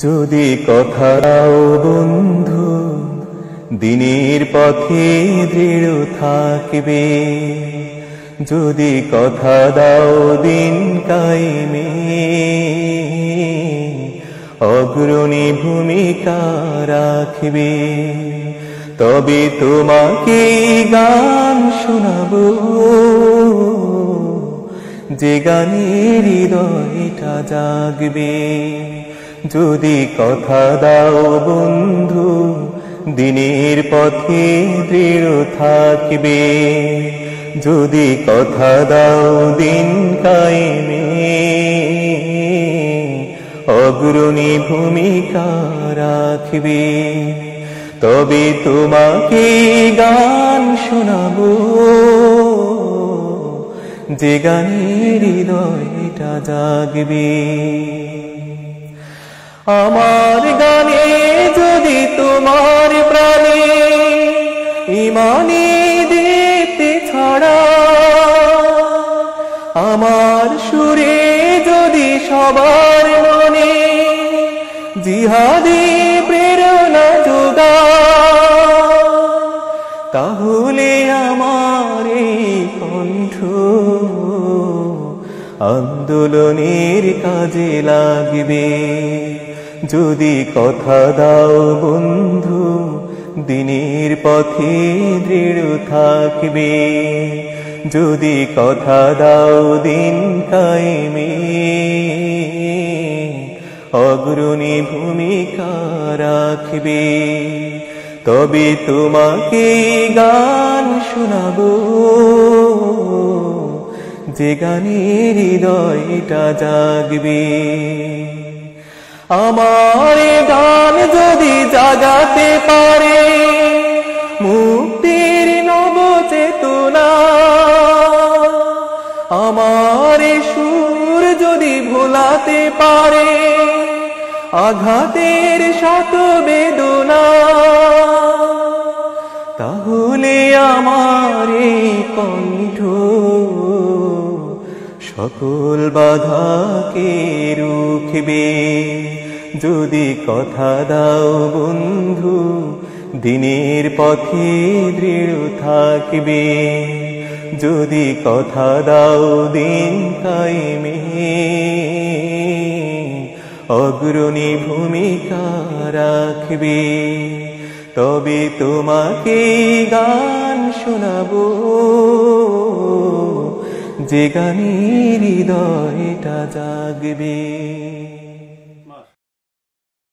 যদি কথা দাও বন্ধু, দিনের পথে দৃঢ় থাকবে। যদি কথা দাও দিন কাইমে অগ্রণী ভূমিকা রাখবে। তবে তোমাকে গান শোনাবো। যে গানের হৃদয়টা জাগবে। যদি কথা দাও বন্ধু, দিনের পথে দৃঢ় থাকবে। যদি কথা দাও দিন কায়েমে, অগ্রণী ভূমিকা রাখবে। তবে তোমাকে গান শোনাবো। যে গানের হৃদয়টা জাগবে। আমার গানে যদি তোমার প্রাণে ইমানি দিতে ছড়া, আমার সুরে যদি সবার মনে জিহাদি প্রেরণা যোগা তাহলে আমার কণ্ঠ আন্দোলনের কাজে লাগবে। যদি কথা দাও বন্ধু, দিনের পথে দৃঢ় থাকবে। যদি কথা দাও দিন কায়েমে, অগ্রণী ভূমিকা রাখবে। তবে তোমাকে গান শোনাবো। যে গানের হৃদয়টা জাগবে। আমার গান যদি জাগাতে পারে, মুক্তির নব চেতনা। আমার সুর যদি ভোলাতে পারে, আঘাতের শত বেদনা। তাহলে আমার কণ্ঠ সকল বাধাকে রুখবে। যদি কথা দাও বন্ধু, দিনের পথে দৃঢ় থাকবে। যদি কথা দাও দিন কাইমে অগ্রণী ভূমিকা রাখবে। তবে তোমাকে গান শোনাবো, যে গানের হৃদয়টা জাগবে।